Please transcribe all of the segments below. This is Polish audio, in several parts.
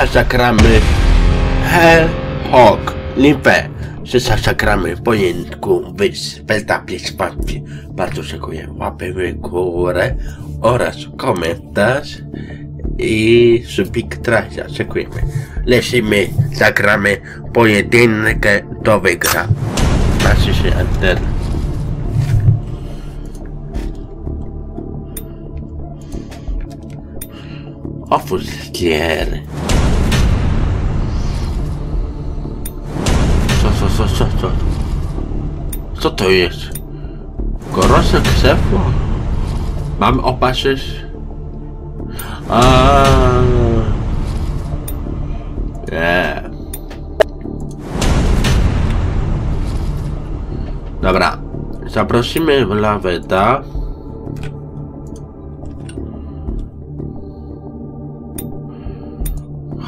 Dzisiaj zagramy Hell Hawk Limpę. Dzisiaj zagramy w pojedynku bez bez łatwiej. Bardzo dziękuję. Łapy w górę oraz komentarz i subik tracia. Dziękujemy. Lecimy, zagramy pojedynkę do wygra. Patrzcie się antena. Ofuslier. co, co, co? Co to jest? Gorące krzesło? Mam opatrzyć? A... Yeah. Dobra, zaprosimy Laweta.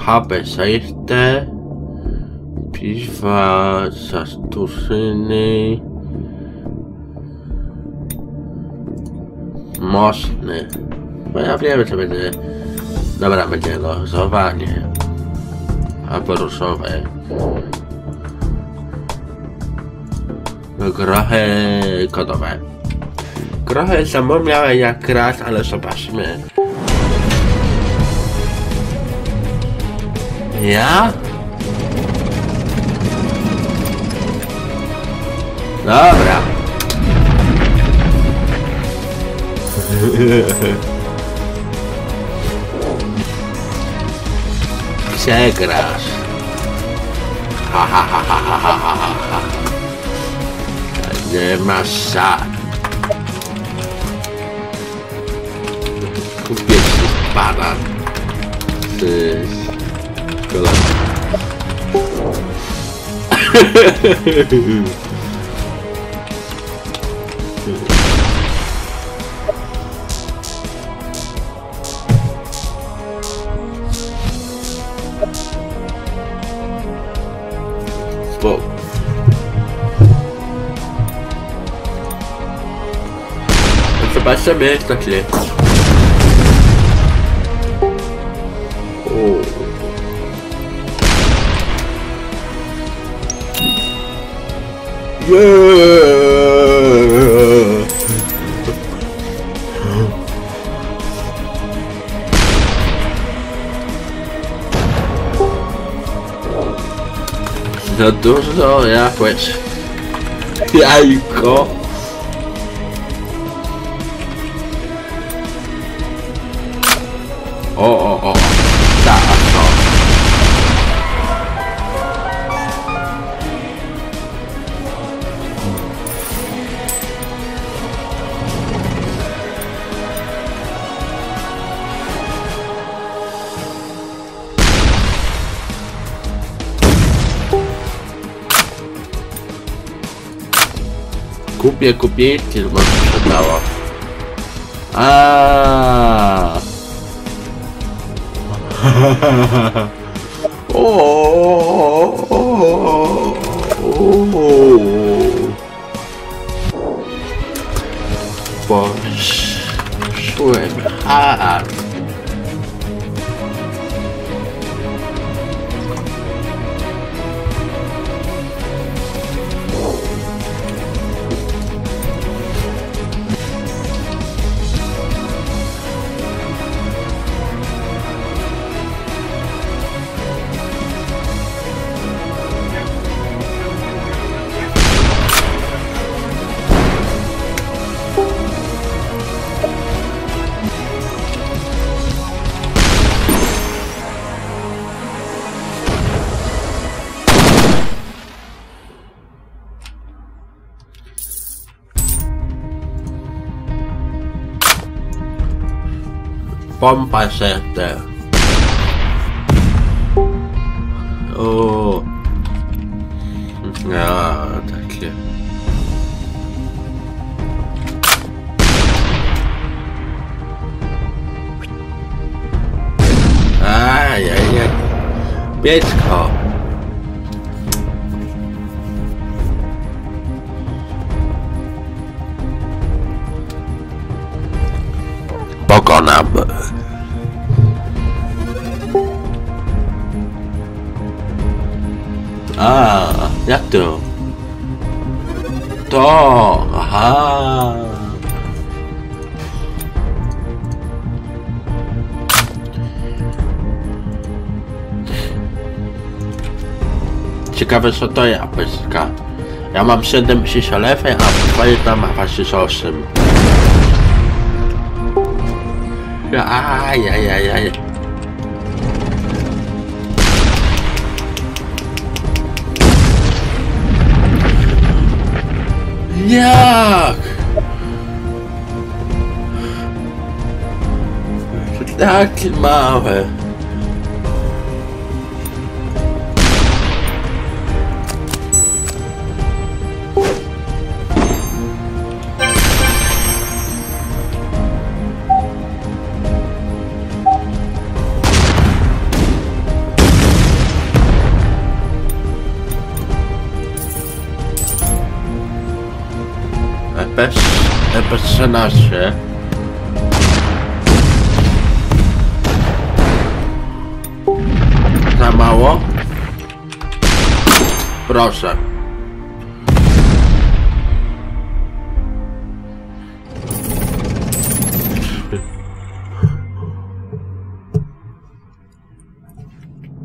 HP 6 Siźwa, Zastuszyny, Mosny. Bo ja wiem, co będzie. Dobra, będzie lozowanie. Albo ruszowe. Trochę kodowe. Trochę zapomniałem jak raz, ale zobaczmy. Ja? Dobra. Przegrasz. Ha, ha, ha, ha, ha, ha, ha, ha. Nie masz. Kupię ci banan. Ty... Kolana. Vai aberto tá aqui. Oh. Yeah! The doors are yeah, which I got. O, o, o. Tak, to. Kupię, kupię, może sprzedało. A. oh, oh, oh, oh. pompa sette. O. Oh. A, takie. Ajajaj. Pieczko. Jak to? To, aha. Ciekawe co to jest apeczka. Ja mam 70 lewej, a twoje tam ma 28. Ajajajaj. Jak? Takie małe. EPS 13. Za mało? Proszę.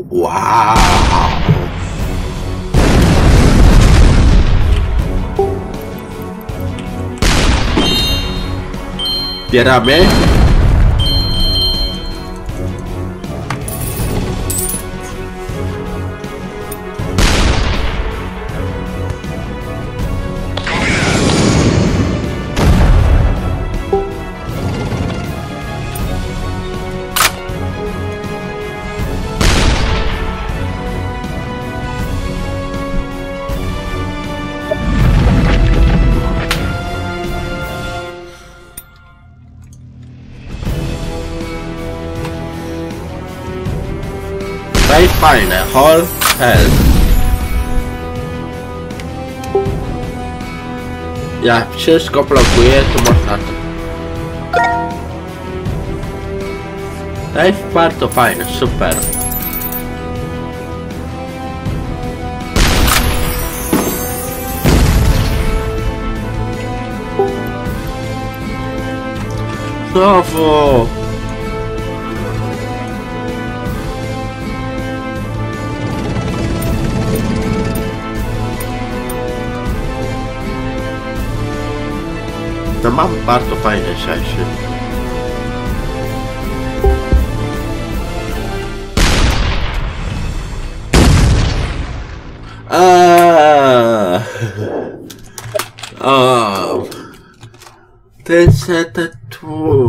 Wow! que era aberto all hell. Yeah, just a couple of way to much nothing. Life part of fine, super. Bravo! mam bardzo fajny dzisiejszy. Eee. Oh. This is the tool.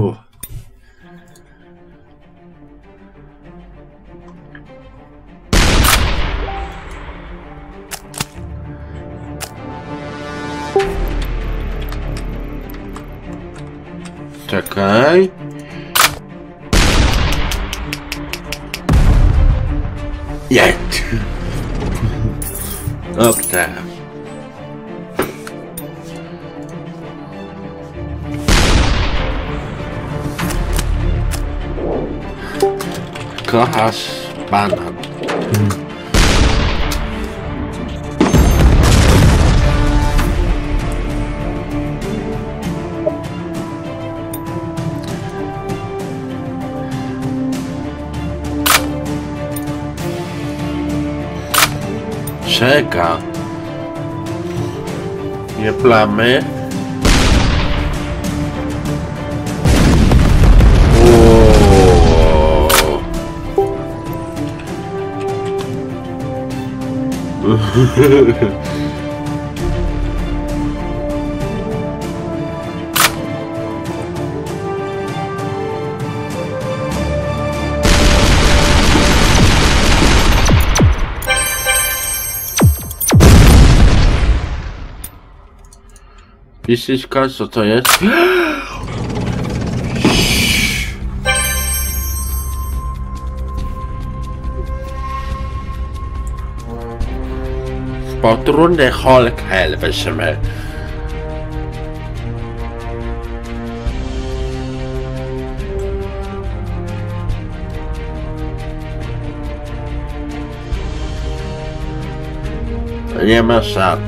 man. Whoa. Pisyćka, co to jest? Potrójny Hulk Hell weźmy. Nie ma szat.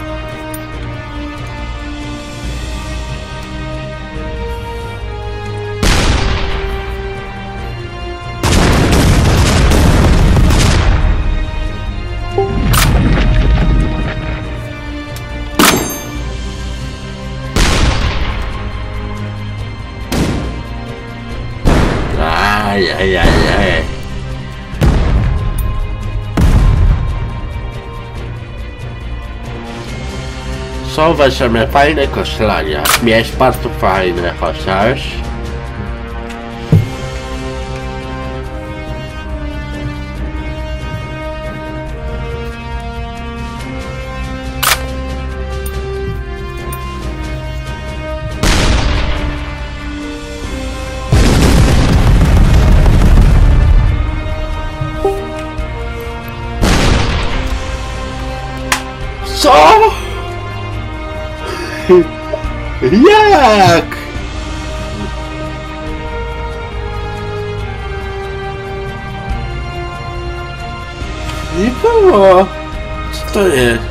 Są weźmiemy fajne koszlania. Mieć bardzo fajne chociaż. Jak? Nie było. Co to jest?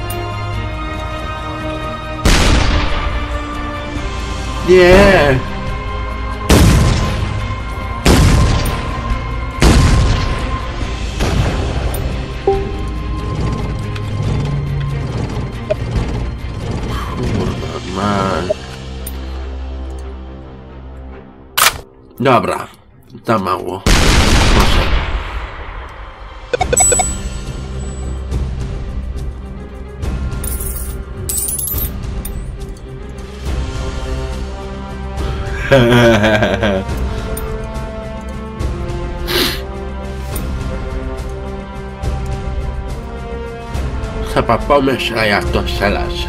Nie. Dobra, za mało. Proszę. Trzeba pomyśleć, jak to strzelać.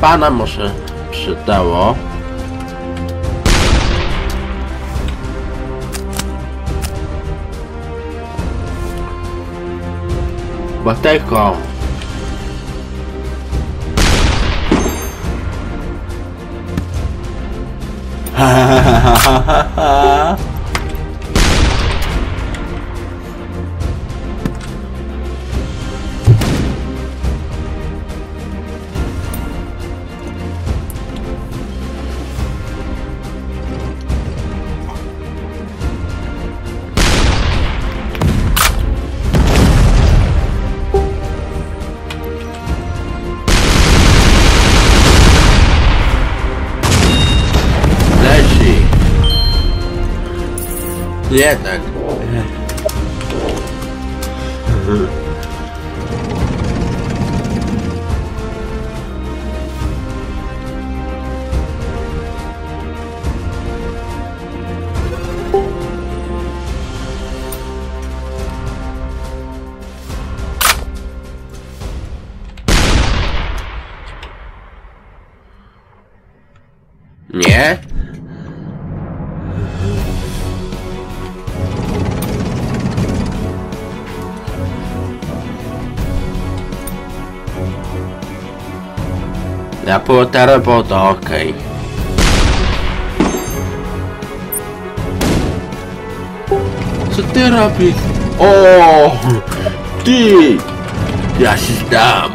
Pana może przydało. But take. Yeah, no. Ja teraz było to okej. Co ty robisz? O, ty! Ja się zdam.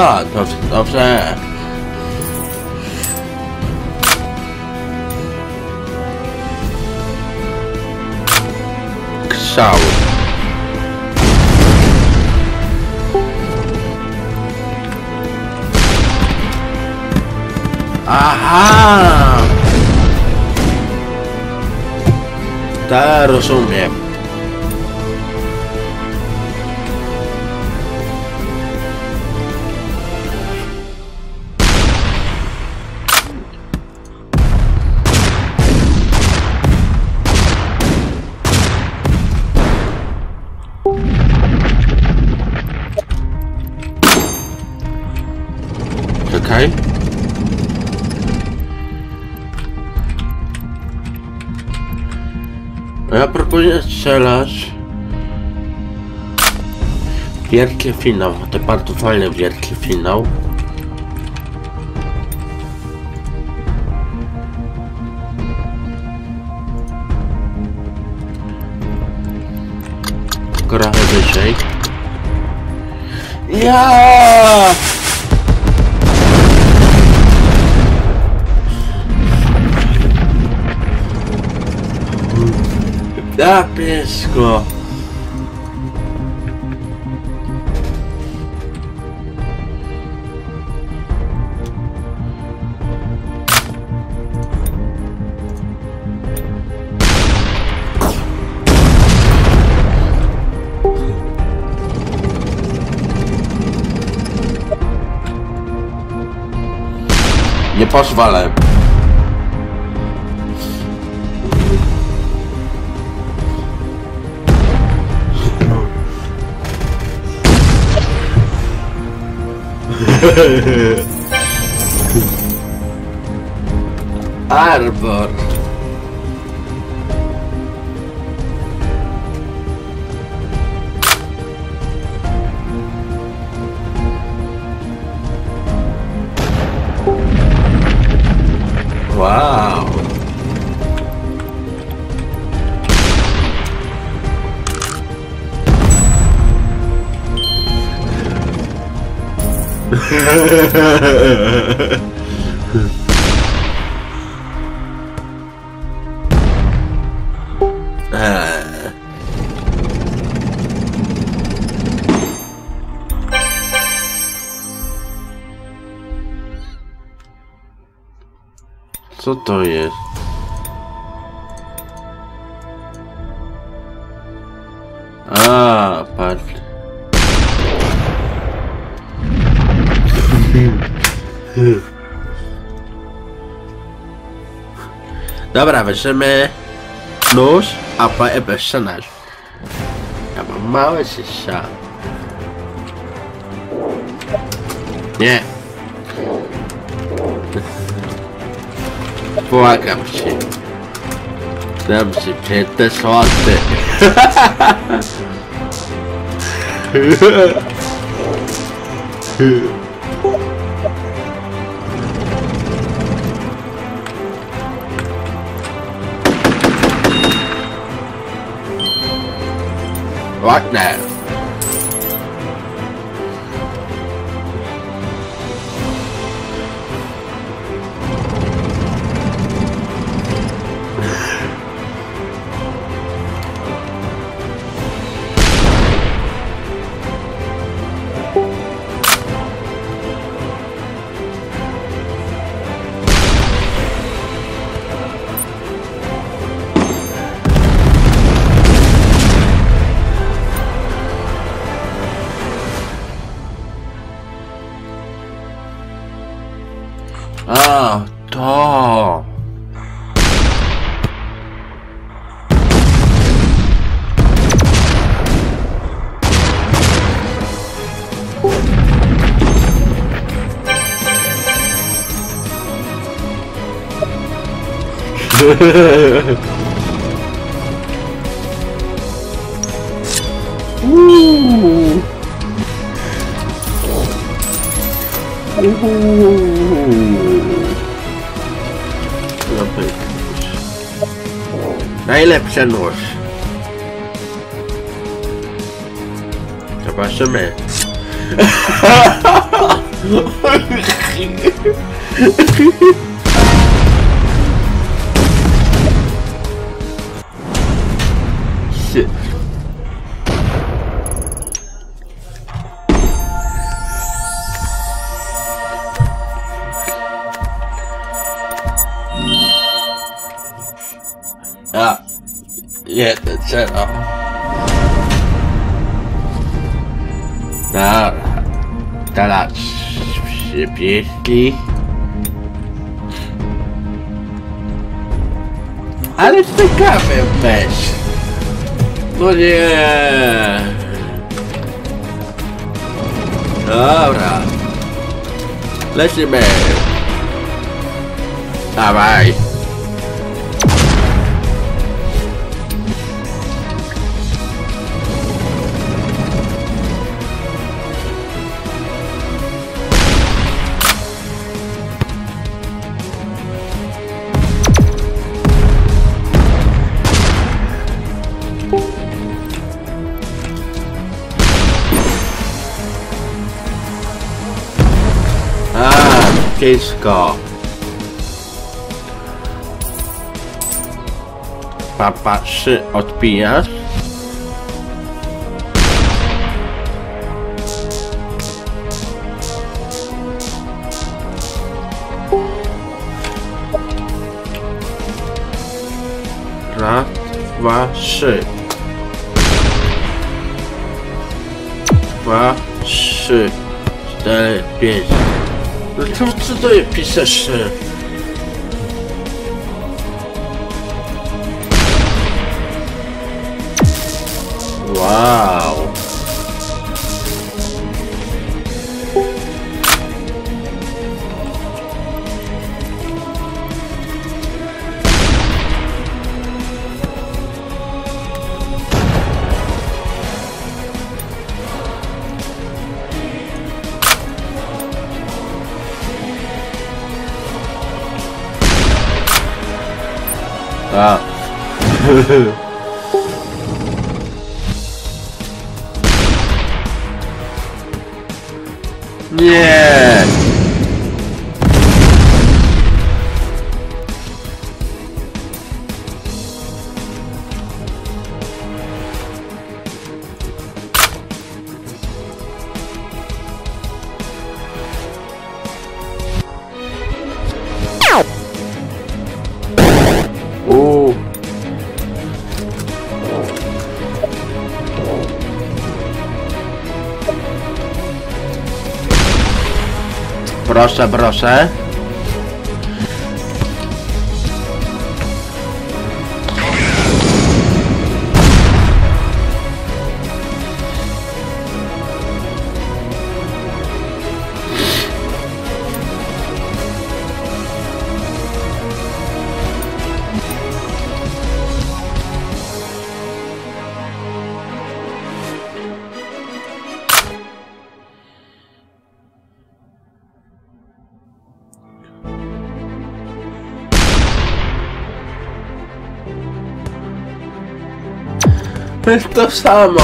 да, то, то все. Э. Ксау. Ага. Да, разумею. Strzelać. Wielki finał. To bardzo fajny wielki finał. Trochę wyżej. Ja! Piesko. Nie pozwolę. Arbor. brava, me nos apae personal. Ja, maar mouw is je sa. Nie. Błagam cię. Dam ci pięte słoty. right now. Oeh. Oeh. ik ze mee. zero. Dobra. Teraz przypiski. Ale ciekawy mecz. No nie. Dobra. Lecimy. Dawaj. Kiszko. Papa, trzy odpijasz? et puis ça se... Waouh. ね。Proszę, proszę. To samo.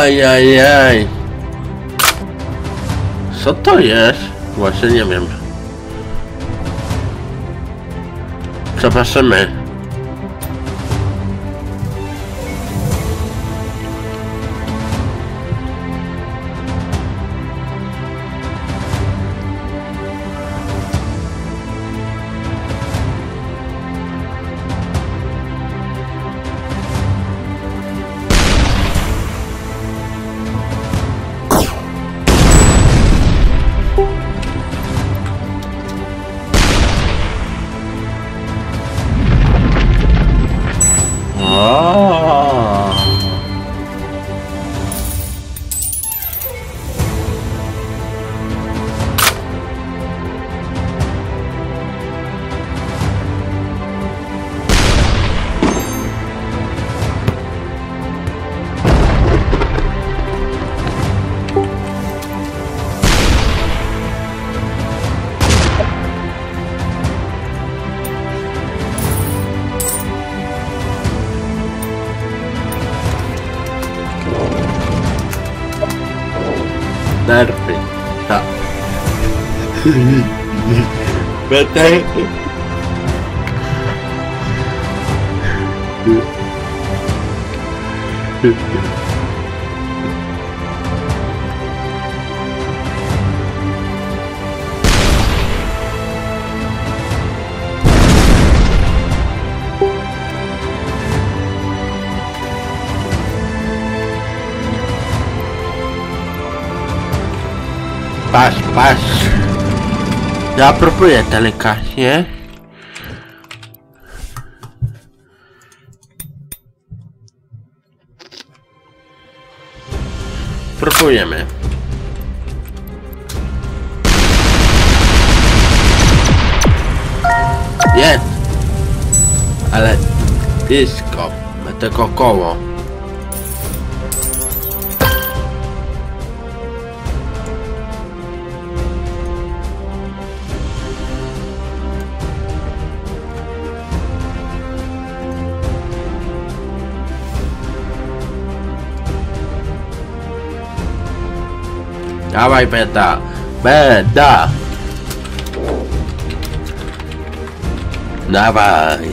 Ajajaj. Co to jest? Właśnie nie wiem. Przepraszamy. birthday. Ja próbuję delikatnie. Próbujemy. Jest! Ale blisko tego koło. Já vai, Penta. Penta. Já vai.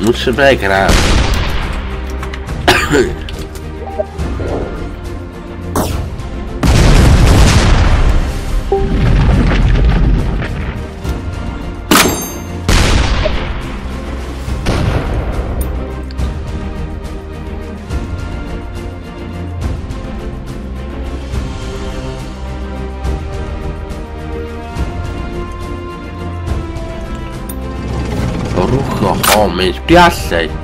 Muito bem, grave. piaças.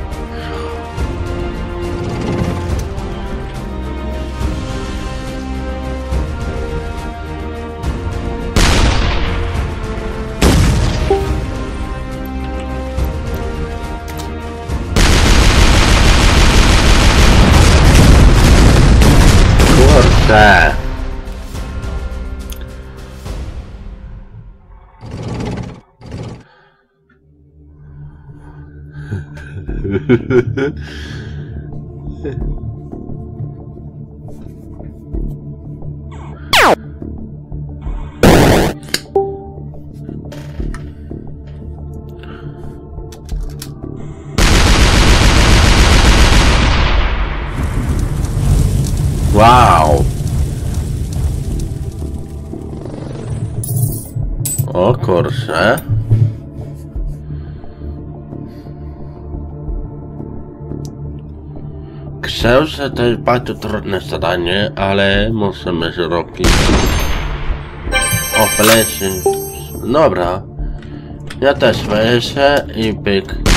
Wow! O kurczę. Że to jest bardzo trudne zadanie, ale musimy zrobić. O, plecy. Dobra. Ja też wejdę i byk.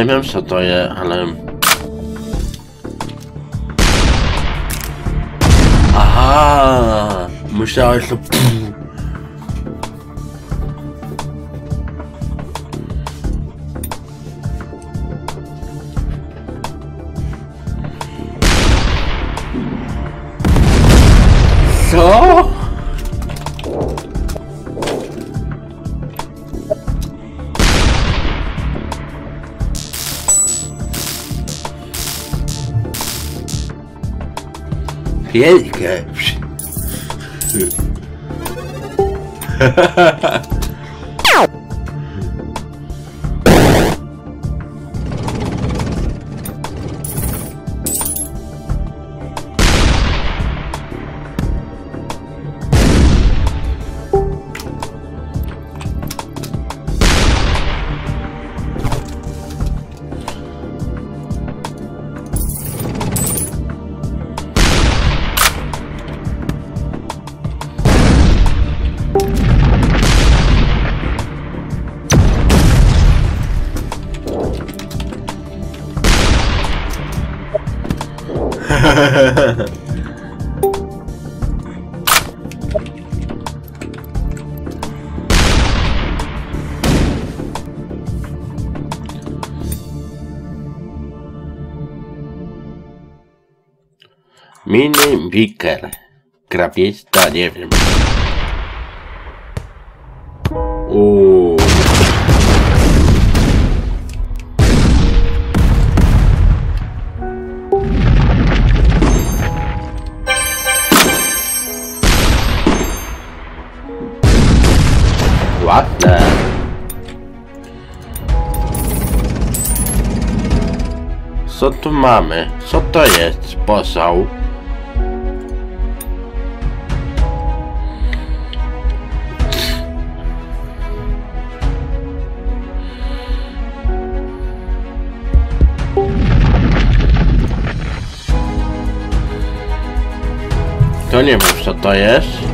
nie wiem co to je, ale... Aha, možná, že to... Pielkę. Grabieźta, nie wiem. Uuu. Ładne. Co tu mamy? Co to jest? Posał. Nie wiem co to jest.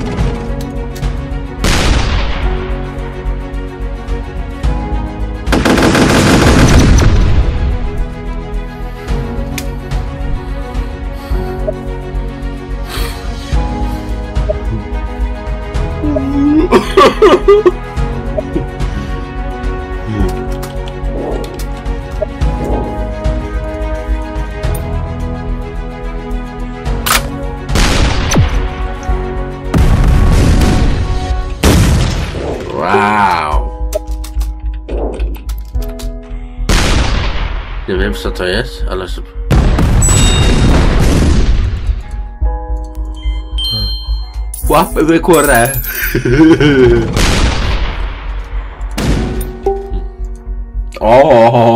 Co to jest, ale... Łapy kurę. O.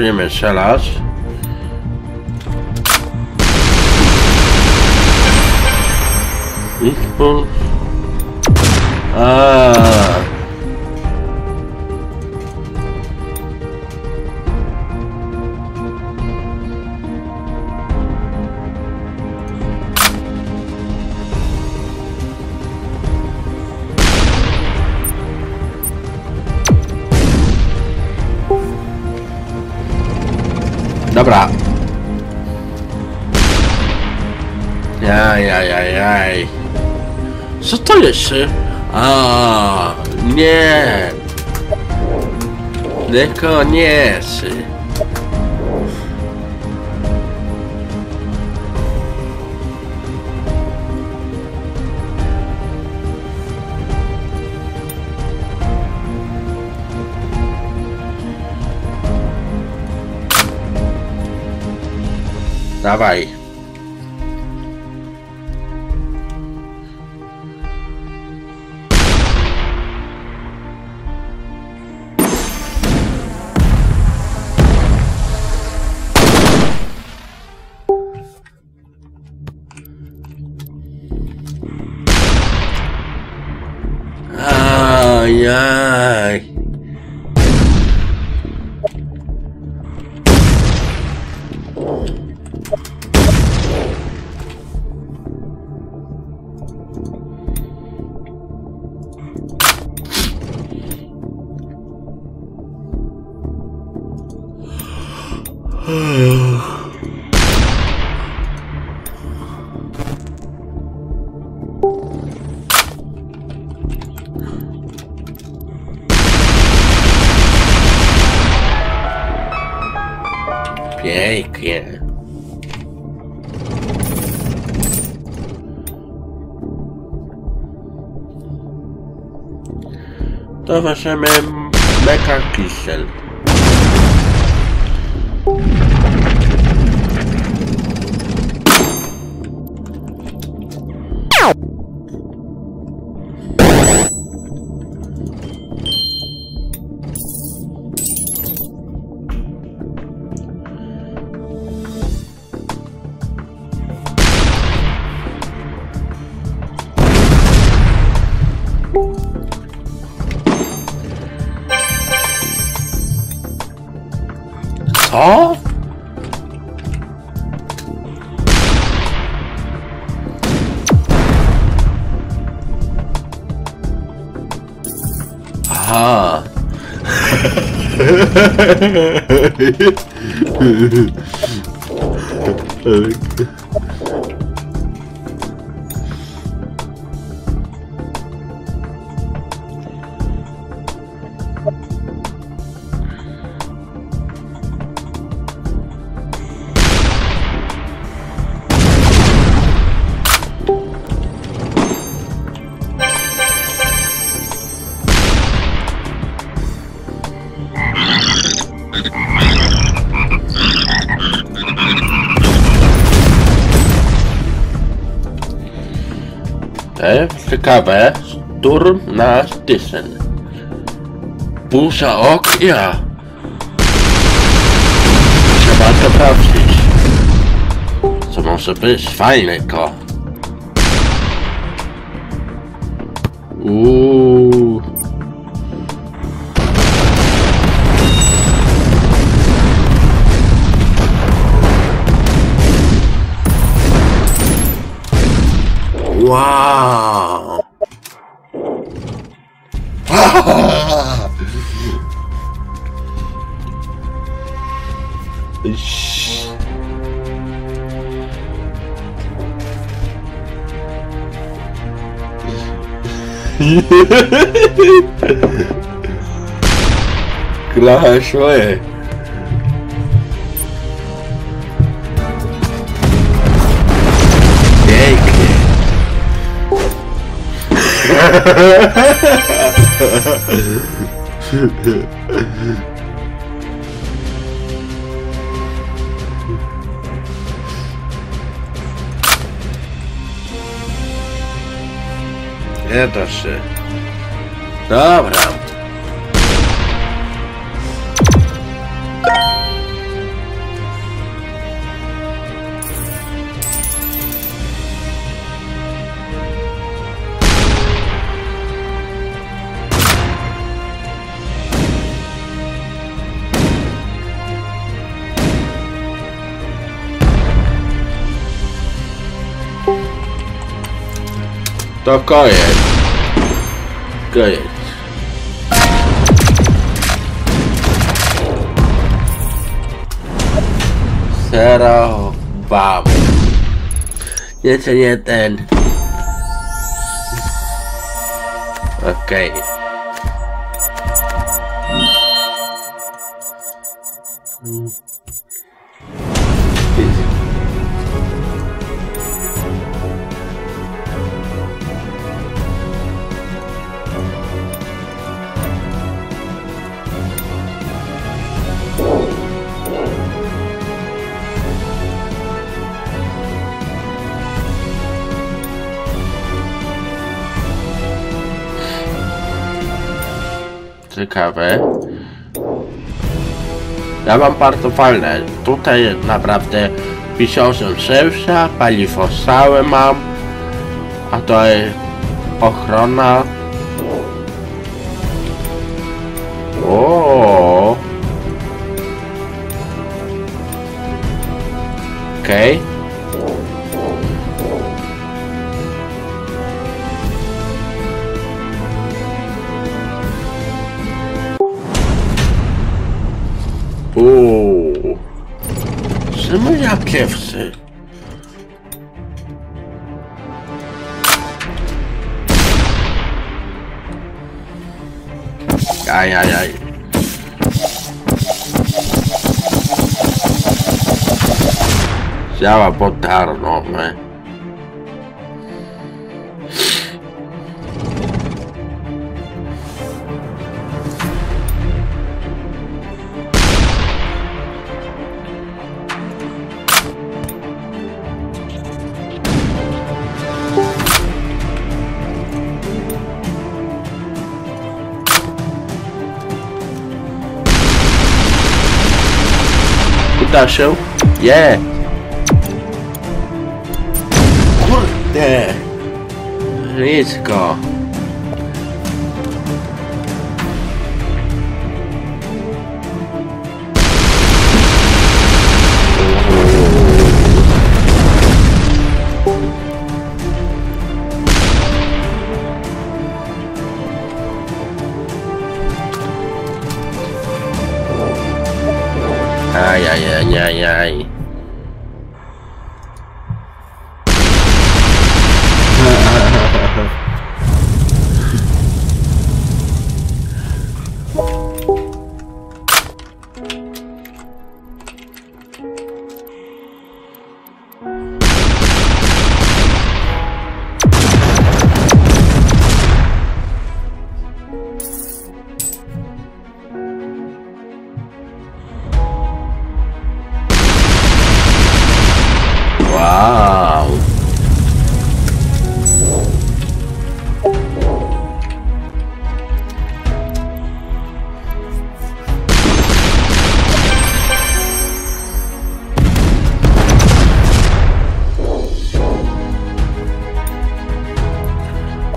Próbujemy strzelać. Mhm. A. Co to jeszcze? A, nie. Niekoniecznie. Dawaj. Hashem oh, ciekawe. Sturm na Thyssen. Burza ognia. Trzeba sprawdzić. Co może być fajnego? Uuu. Wow. Claro, eso Take it. Это же... Э, Добра. Koniec. Koniec. Zero, bam. Jeszcze nie ten. Okej. Ja mam bardzo fajne. Tutaj naprawdę wisiosem szewsza, paliwo stałe mam. A to jest ochrona. O. Okej. Okay. Ay, ay, ay. Ya va a botar, no, man. Yeah. Kurde! Ryska.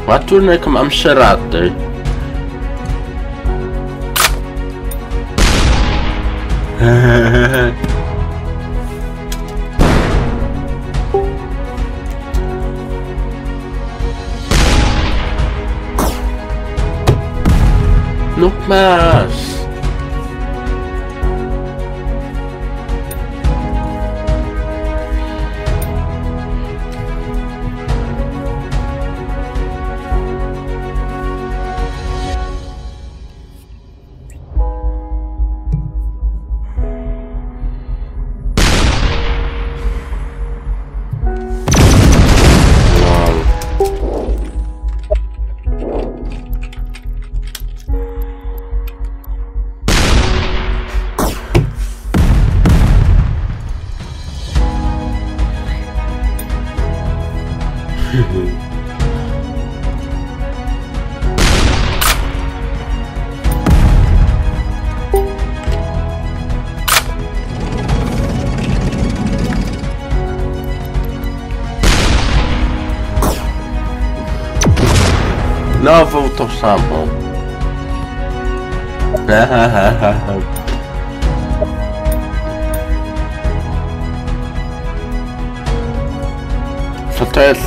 Łatunnek mam szeraty. Hehehe. No man.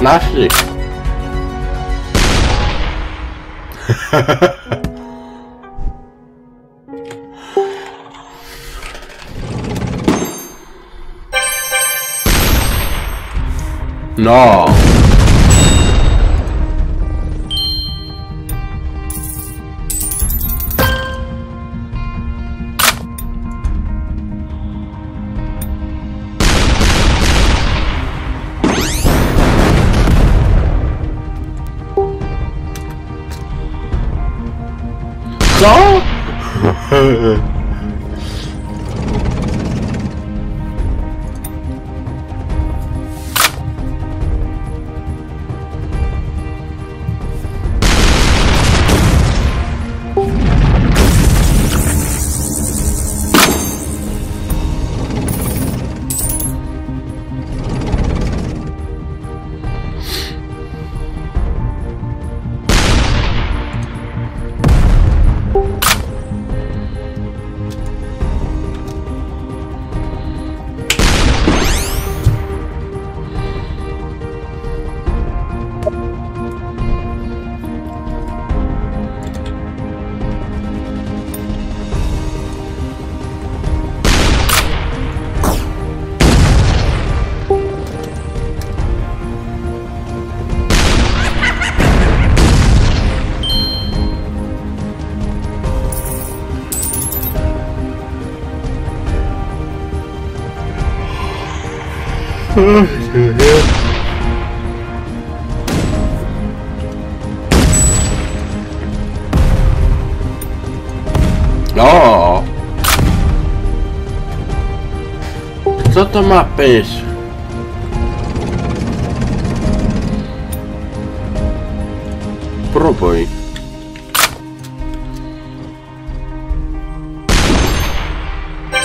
plastic. no. tomar peso. Próbuj.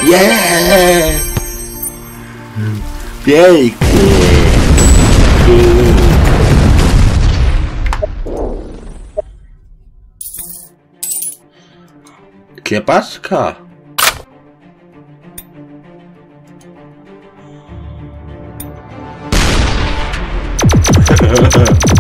Yeah! que é passa Evet, evet.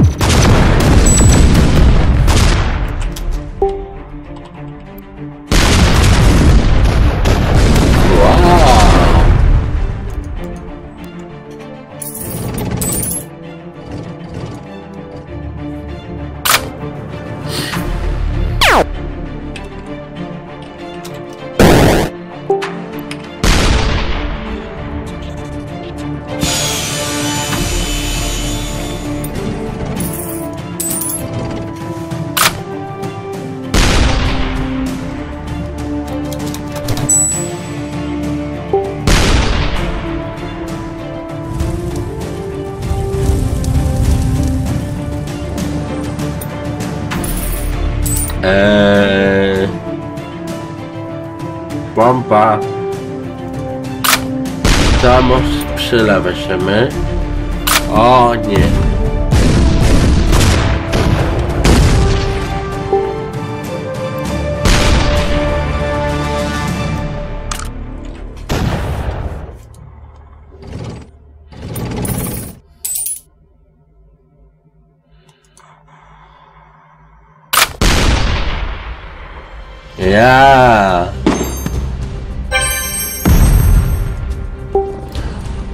Ja.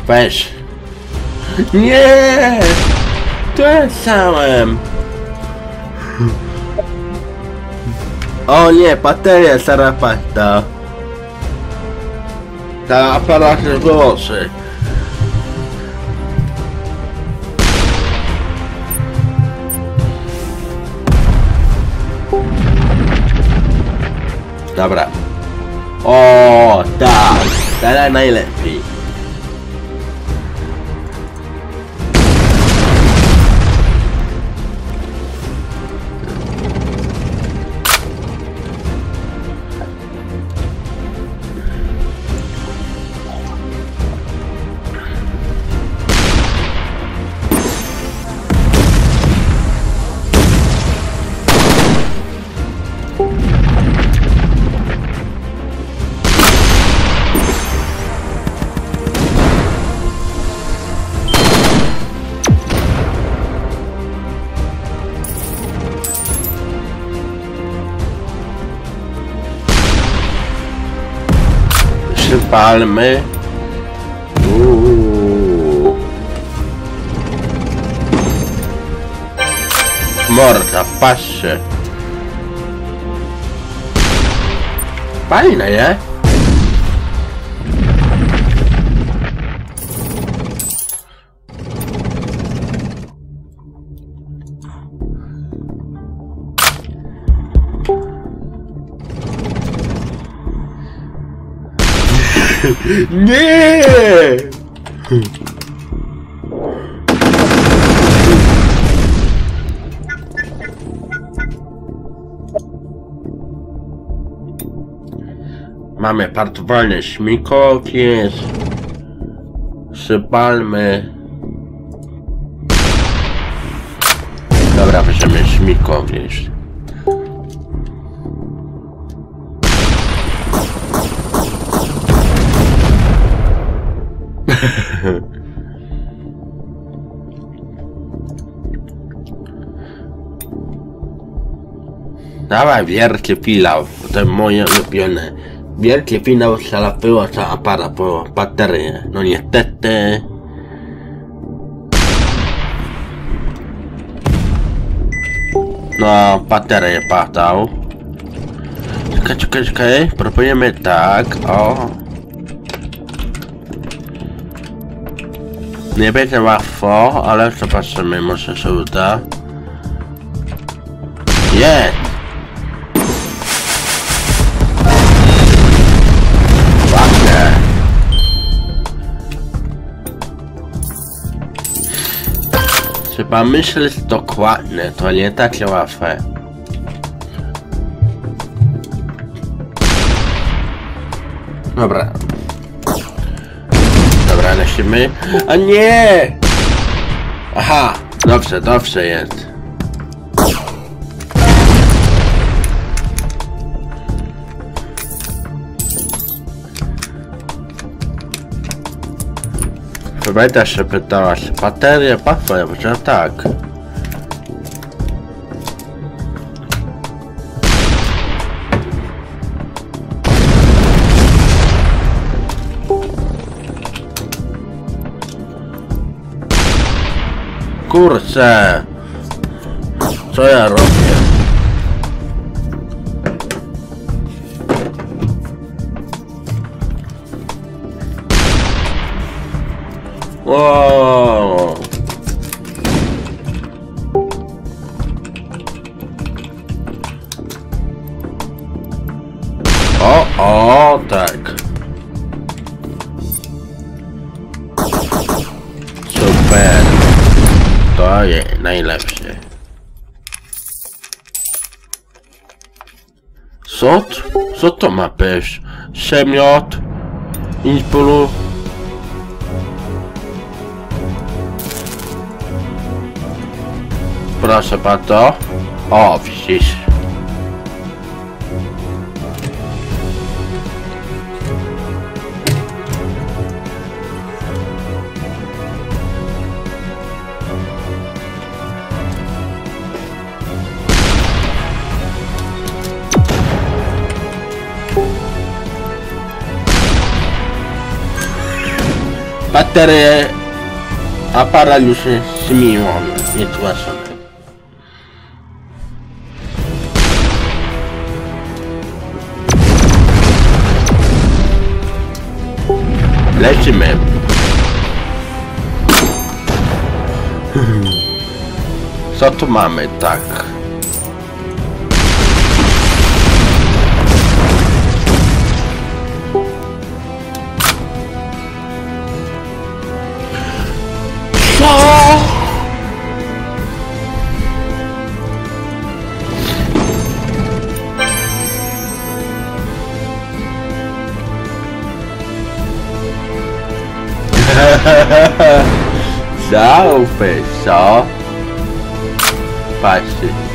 Weź. Nie! Samym. O nie, bateria zarapata. Ta aparat wyłączy. Da, da da nail it. Przypalmy. Uuu. Morda, patrzcie. Fajne, nie? Nie! Mamy partowalne śmikoki. Sypalmy. Dobra, weźmiemy śmikowiec. Dawaj, wielkie finał. To moje ulubione. Wielkie finał zalapiło za aparat po baterię. No niestety. No, baterię padał. Czekaj, czekaj, czekaj. Próbujemy tak. O. Nie będzie łatwo, ale zobaczymy, może się uda. Jest! Trzeba myśleć dokładnie, to nie takie łatwe. Dobra. Dobra, lecimy. A nie! Aha! Dobrze, dobrze jest. Pamiętasz, że pytałaś pasła, ja powiedziałem tak. Kurczę! Co ja robię? Wow. O, o, tak. Super. To jest najlepsze. Co? t- Co to ma być? Przemiot? Inspulu? Proszę bardzo. O, widzisz. Baterie aparat już zmieniony, niezgłaszany. Lecimy. Co tu mamy, tak? Daun 十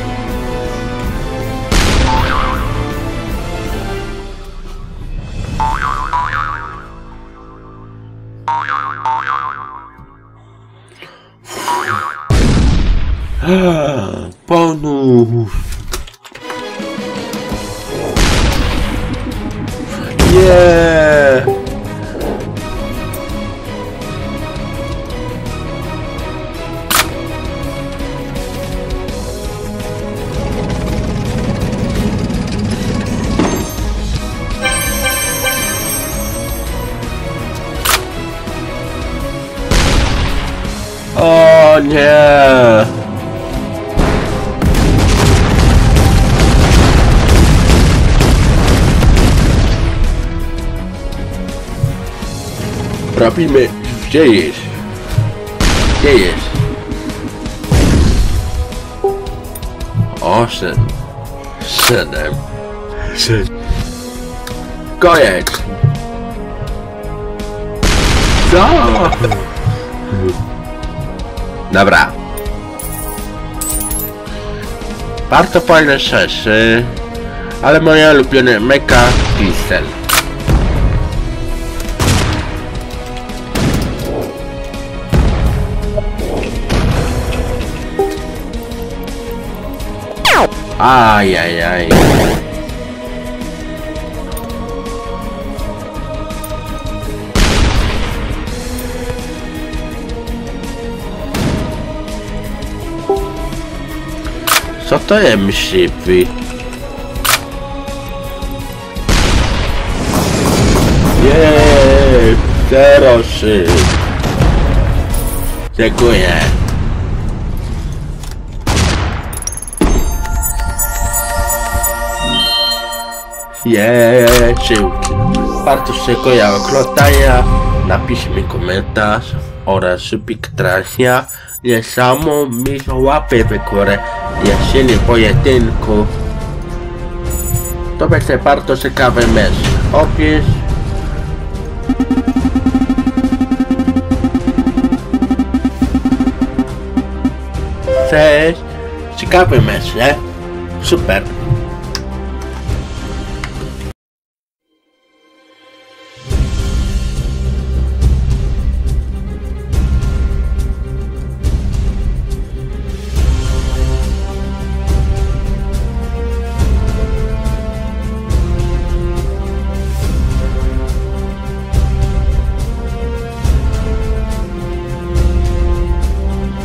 Robimy... Gdzie jest? Gdzie jest? Osiem. Siedem. Sześć. Koniec! Co? Dobra. Bardzo fajne rzeczy, ale moje ulubione Mecha Diesel. Ajajaj. Co to jest myśliwy? Jeee, zero szyb. Dziękuję. Yeah, chill. Πάρ' το σε κόλια κλωτάια Να πεις μη κομμέτας Ωρα σου πικτράσια Για σάμω μη ζωάπε με κορέ Για σύνη λοιπόν, πω για την κου Το πέσε πάρ' το σε κάβε μες. Όποιες. Θες Σε κάβε μες, ε. Σούπερ.